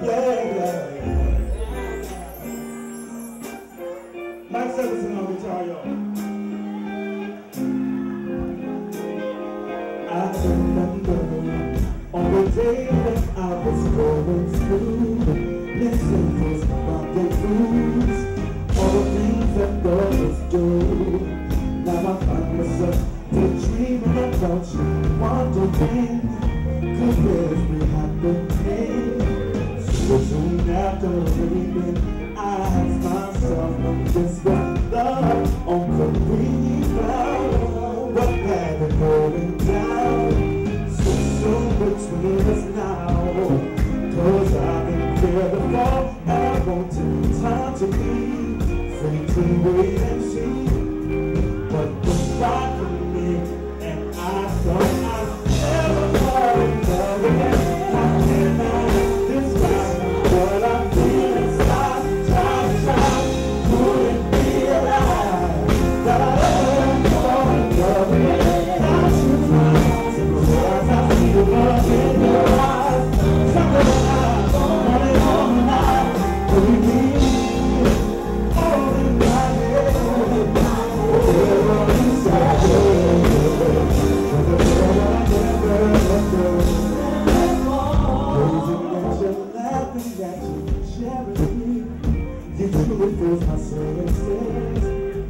Yeah, yeah, yeah. Mike Sevison on y'all. I remember on the day that I was going through messages, rendezvous, all the things that girls do. Now I find myself you. Myself, is my services.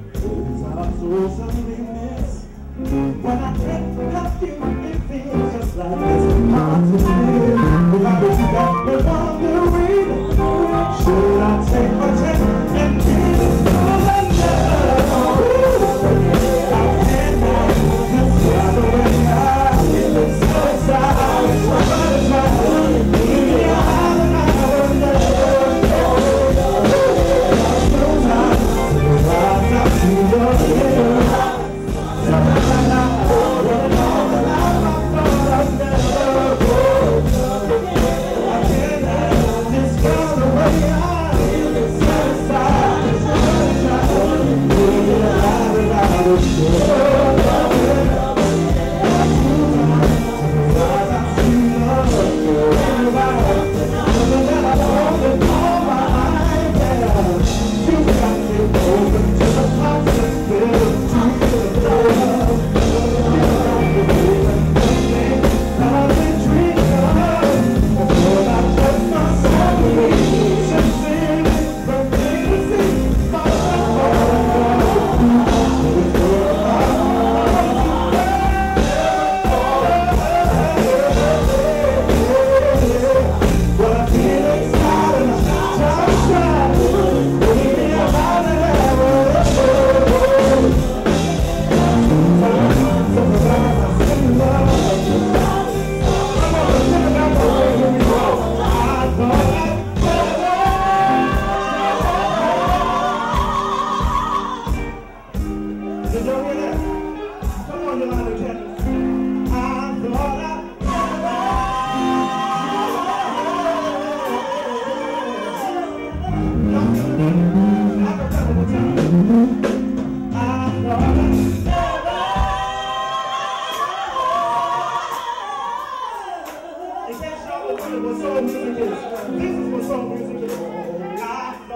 Those weakness. When I think of you, it feels just like this. soul music is. This is what soul music is. I